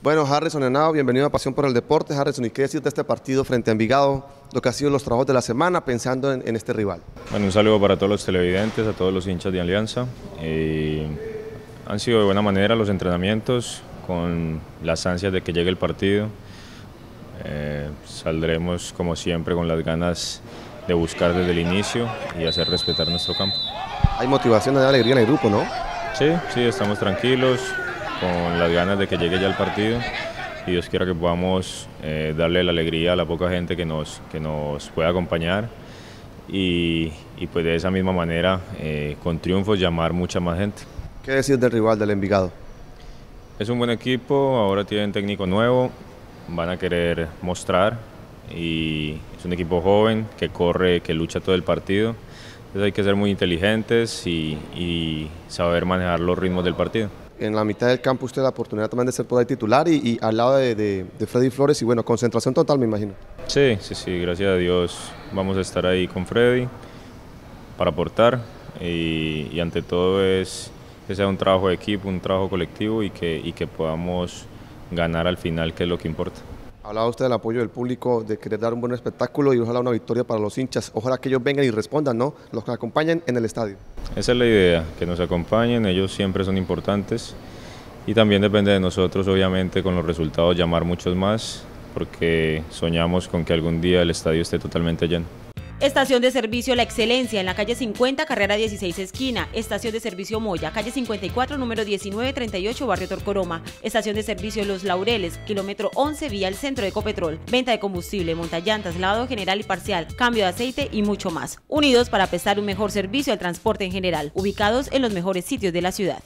Bueno, Harrison Henao, bienvenido a Pasión por el Deporte. Harrison, ¿y qué decir de este partido frente a Envigado? Lo que ha sido los trabajos de la semana pensando en, este rival. Bueno, un saludo para todos los televidentes, a todos los hinchas de Alianza. Eh, han sido de buena manera los entrenamientos, con las ansias de que llegue el partido. Eh, saldremos como siempre con las ganas de buscar desde el inicio y hacer respetar nuestro campo. Hay motivación, hay alegría en el grupo, ¿no? Sí, sí, estamos tranquilos, con las ganas de que llegue ya el partido y Dios quiera que podamos eh, darle la alegría a la poca gente que nos, que nos pueda acompañar y, pues de esa misma manera eh, con triunfos llamar mucha más gente. ¿Qué decir del rival del Envigado? Es un buen equipo, ahora tienen técnico nuevo, van a querer mostrar y es un equipo joven que corre, que lucha todo el partido. Entonces hay que ser muy inteligentes y, y saber manejar los ritmos del partido en la mitad del campo usted la oportunidad también de ser por titular y, al lado de, Freddy Flores y bueno, concentración total me imagino. Sí, sí, sí, gracias a Dios vamos a estar ahí con Freddy para aportar y, ante todo es que sea un trabajo de equipo, un trabajo colectivo y que, y que podamos ganar al final, que es lo que importa. Hablaba usted del apoyo del público, de querer dar un buen espectáculo y ojalá una victoria para los hinchas. Ojalá que ellos vengan y respondan, ¿no? Los que acompañen en el estadio. Esa es la idea, que nos acompañen, ellos siempre son importantes y también depende de nosotros, obviamente, con los resultados llamar muchos más, porque soñamos con que algún día el estadio esté totalmente lleno. Estación de servicio La Excelencia en la calle 50, carrera 16 esquina. Estación de servicio Moya, calle 54, número 1938, barrio Torcoroma. Estación de servicio Los Laureles, kilómetro 11, vía al centro de Ecopetrol. Venta de combustible, montallantas, lavado general y parcial, cambio de aceite y mucho más. Unidos para prestar un mejor servicio al transporte en general. Ubicados en los mejores sitios de la ciudad.